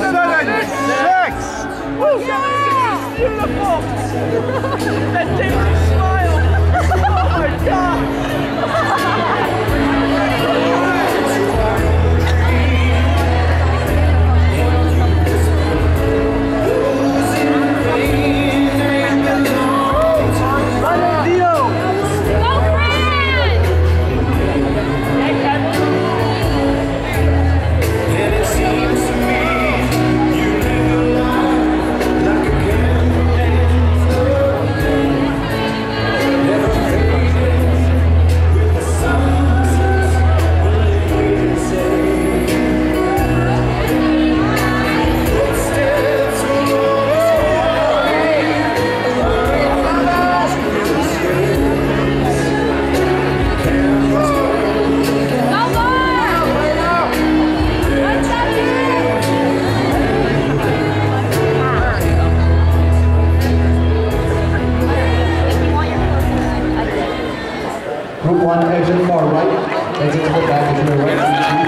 seven, six. Woo. Yeah. Beautiful. Group one, exit far right, exit to the back, if you're right,